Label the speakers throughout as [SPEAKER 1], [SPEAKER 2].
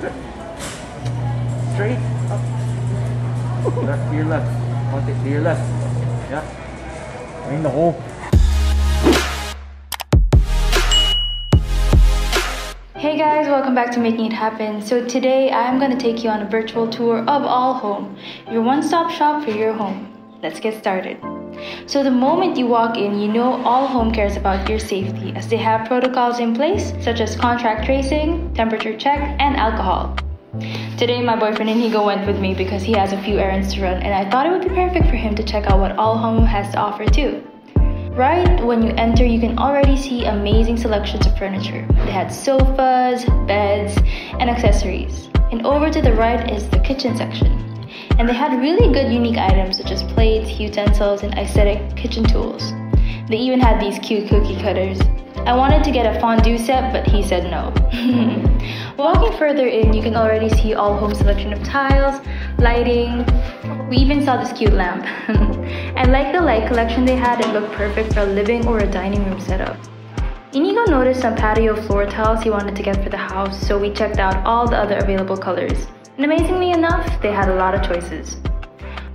[SPEAKER 1] Straight up. Left to your left. Konti to your left. Yeah. Ay, naku.
[SPEAKER 2] Hey guys, welcome back to Making It Happen. So today I'm going to take you on a virtual tour of All Home, your one-stop shop for your home. Let's get started. So the moment you walk in, you know All Home cares about your safety as they have protocols in place such as contract tracing, temperature check, and alcohol. Today my boyfriend Inigo went with me because he has a few errands to run and I thought it would be perfect for him to check out what All Home has to offer too. Right when you enter, you can already see amazing selections of furniture. They had sofas, beds, and accessories. And over to the right is the kitchen section. And they had really good unique items such as plates, utensils, and aesthetic kitchen tools. They even had these cute cookie cutters. I wanted to get a fondue set, but he said no. Walking further in, you can already see all home selection of tiles, lighting. We even saw this cute lamp. and like the light collection they had, it looked perfect for a living or a dining room setup. Inigo noticed some patio floor tiles he wanted to get for the house, so we checked out all the other available colors. And amazingly enough, they had a lot of choices.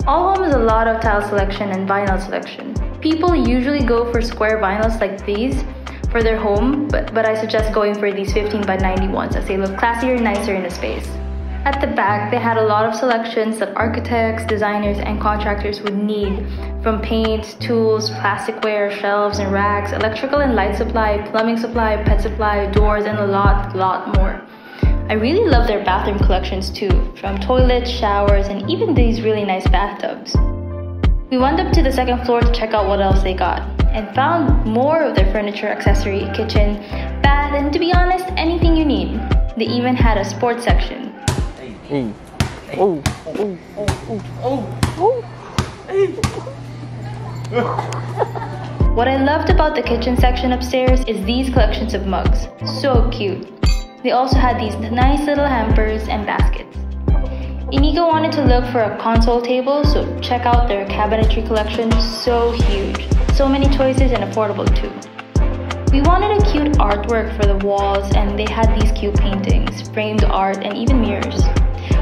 [SPEAKER 2] All Home has a lot of tile selection and vinyl selection. People usually go for square vinyls like these, for their home, but, but I suggest going for these 15 by 90 ones as they look classier and nicer in the space. At the back, they had a lot of selections that architects, designers, and contractors would need from paint, tools, plasticware, shelves and racks, electrical and light supply, plumbing supply, pet supply, doors, and a lot, lot more. I really love their bathroom collections too, from toilets, showers, and even these really nice bathtubs. We went up to the second floor to check out what else they got and found more of their furniture, accessory, kitchen, bath, and to be honest, anything you need. They even had a sports section.
[SPEAKER 1] Hey. Oh, oh, oh, oh, Hey.
[SPEAKER 2] what I loved about the kitchen section upstairs is these collections of mugs. So cute. They also had these nice little hampers and baskets. Inigo wanted to look for a console table, so check out their cabinetry collection, so huge. So many choices and affordable too. We wanted a cute artwork for the walls and they had these cute paintings, framed art, and even mirrors.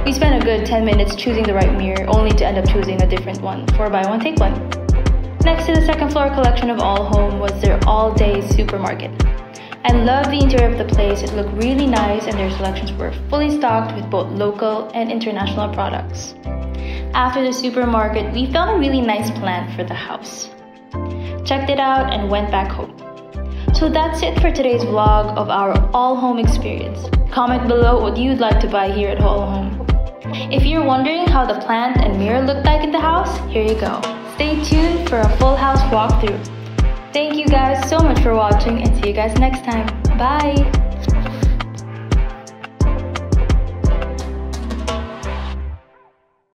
[SPEAKER 2] We spent a good 10 minutes choosing the right mirror, only to end up choosing a different one for buy one, take one. Next to the second floor collection of All Home was their AllDay supermarket. I love the interior of the place, it looked really nice and their selections were fully stocked with both local and international products. After the supermarket, we found a really nice plant for the house checked it out, and went back home. So that's it for today's vlog of our all home experience. Comment below what you'd like to buy here at All Home. If you're wondering how the plant and mirror looked like in the house, here you go. Stay tuned for a full house walkthrough. Thank you guys so much for watching and see you guys next time. Bye!